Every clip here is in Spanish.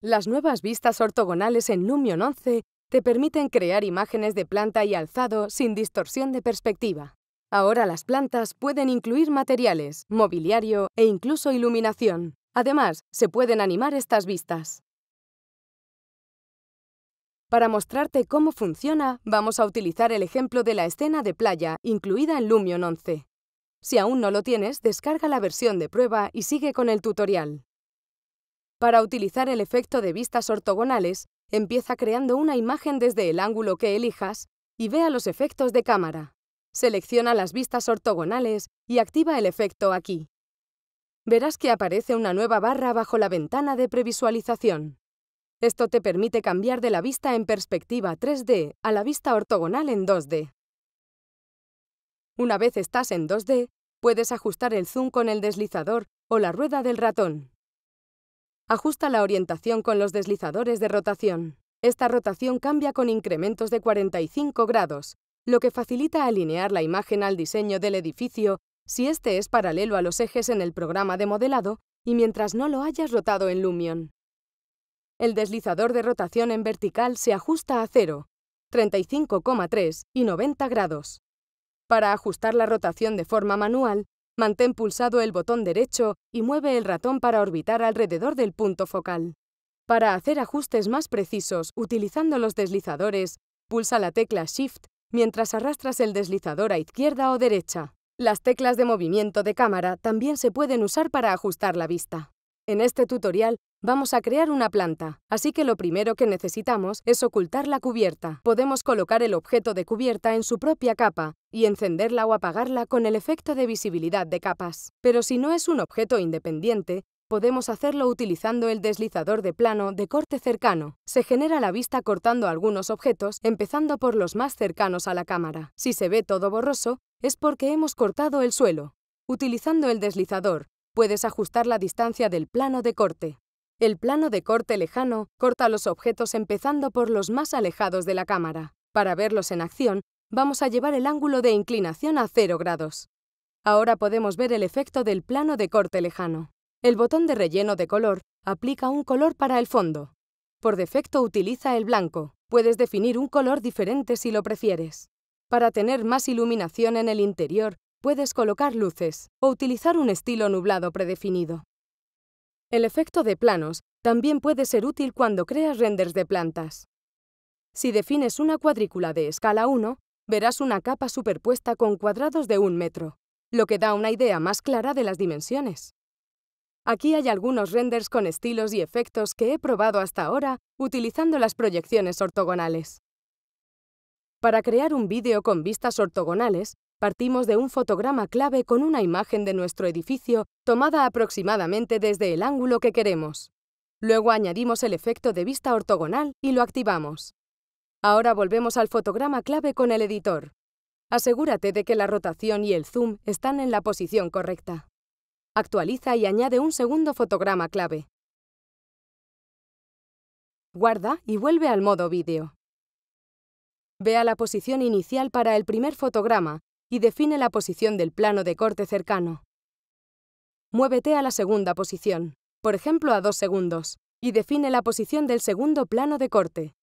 Las nuevas vistas ortogonales en Lumion 11 te permiten crear imágenes de planta y alzado sin distorsión de perspectiva. Ahora las plantas pueden incluir materiales, mobiliario e incluso iluminación. Además, se pueden animar estas vistas. Para mostrarte cómo funciona, vamos a utilizar el ejemplo de la escena de playa incluida en Lumion 11. Si aún no lo tienes, descarga la versión de prueba y sigue con el tutorial. Para utilizar el efecto de vistas ortogonales, empieza creando una imagen desde el ángulo que elijas y vea los efectos de cámara. Selecciona las vistas ortogonales y activa el efecto aquí. Verás que aparece una nueva barra bajo la ventana de previsualización. Esto te permite cambiar de la vista en perspectiva 3D a la vista ortogonal en 2D. Una vez estás en 2D, puedes ajustar el zoom con el deslizador o la rueda del ratón. Ajusta la orientación con los deslizadores de rotación. Esta rotación cambia con incrementos de 45 grados, lo que facilita alinear la imagen al diseño del edificio si este es paralelo a los ejes en el programa de modelado y mientras no lo hayas rotado en Lumion. El deslizador de rotación en vertical se ajusta a 0, 35,3 y 90 grados. Para ajustar la rotación de forma manual, Mantén pulsado el botón derecho y mueve el ratón para orbitar alrededor del punto focal. Para hacer ajustes más precisos utilizando los deslizadores, pulsa la tecla Shift mientras arrastras el deslizador a izquierda o derecha. Las teclas de movimiento de cámara también se pueden usar para ajustar la vista. En este tutorial vamos a crear una planta, así que lo primero que necesitamos es ocultar la cubierta. Podemos colocar el objeto de cubierta en su propia capa y encenderla o apagarla con el efecto de visibilidad de capas. Pero si no es un objeto independiente, podemos hacerlo utilizando el deslizador de plano de corte cercano. Se genera la vista cortando algunos objetos, empezando por los más cercanos a la cámara. Si se ve todo borroso, es porque hemos cortado el suelo. Utilizando el deslizador, puedes ajustar la distancia del plano de corte. El plano de corte lejano corta los objetos empezando por los más alejados de la cámara. Para verlos en acción, vamos a llevar el ángulo de inclinación a 0 grados. Ahora podemos ver el efecto del plano de corte lejano. El botón de relleno de color aplica un color para el fondo. Por defecto utiliza el blanco. Puedes definir un color diferente si lo prefieres. Para tener más iluminación en el interior, puedes colocar luces o utilizar un estilo nublado predefinido. El efecto de planos también puede ser útil cuando creas renders de plantas. Si defines una cuadrícula de escala 1, verás una capa superpuesta con cuadrados de un metro, lo que da una idea más clara de las dimensiones. Aquí hay algunos renders con estilos y efectos que he probado hasta ahora utilizando las proyecciones ortogonales. Para crear un vídeo con vistas ortogonales, Partimos de un fotograma clave con una imagen de nuestro edificio tomada aproximadamente desde el ángulo que queremos. Luego añadimos el efecto de vista ortogonal y lo activamos. Ahora volvemos al fotograma clave con el editor. Asegúrate de que la rotación y el zoom están en la posición correcta. Actualiza y añade un segundo fotograma clave. Guarda y vuelve al modo vídeo. Ve a la posición inicial para el primer fotograma y define la posición del plano de corte cercano. Muévete a la segunda posición, por ejemplo a dos segundos, y define la posición del segundo plano de corte.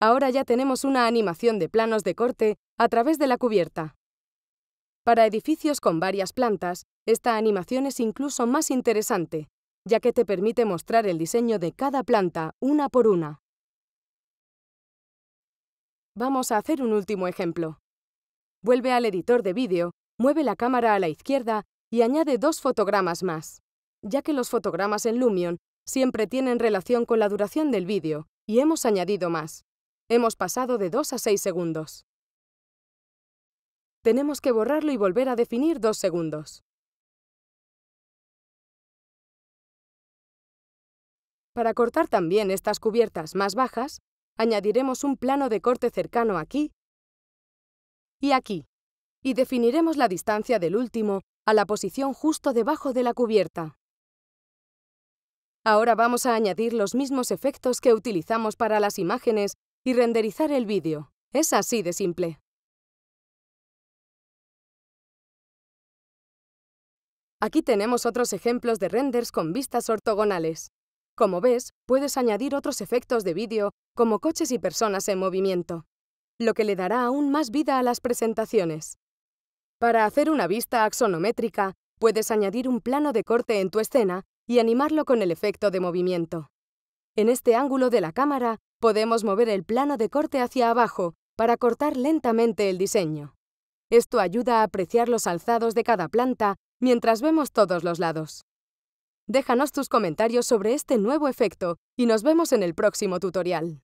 Ahora ya tenemos una animación de planos de corte a través de la cubierta. Para edificios con varias plantas, esta animación es incluso más interesante, ya que te permite mostrar el diseño de cada planta una por una. Vamos a hacer un último ejemplo. Vuelve al editor de vídeo, mueve la cámara a la izquierda y añade dos fotogramas más. Ya que los fotogramas en Lumion siempre tienen relación con la duración del vídeo, y hemos añadido más. Hemos pasado de 2 a 6 segundos. Tenemos que borrarlo y volver a definir 2 segundos. Para cortar también estas cubiertas más bajas, añadiremos un plano de corte cercano aquí y aquí, y definiremos la distancia del último a la posición justo debajo de la cubierta. Ahora vamos a añadir los mismos efectos que utilizamos para las imágenes y renderizar el vídeo. Es así de simple. Aquí tenemos otros ejemplos de renders con vistas ortogonales. Como ves, puedes añadir otros efectos de vídeo, como coches y personas en movimiento, lo que le dará aún más vida a las presentaciones. Para hacer una vista axonométrica, puedes añadir un plano de corte en tu escena y animarlo con el efecto de movimiento. En este ángulo de la cámara, podemos mover el plano de corte hacia abajo para cortar lentamente el diseño. Esto ayuda a apreciar los alzados de cada planta mientras vemos todos los lados. Déjanos tus comentarios sobre este nuevo efecto y nos vemos en el próximo tutorial.